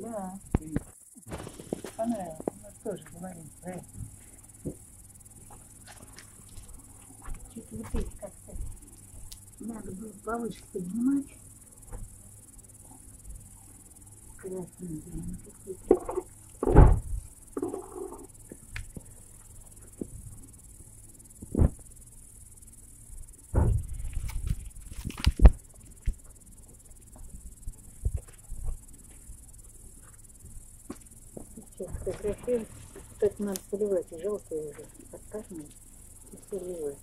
Да. Понравилось. Мы тоже говорим про это. Чуть вот здесь как-то надо было повыше поднимать. Красный прямо какой-то. Вот это надо поливать, желтые уже, подкармливать и поливать.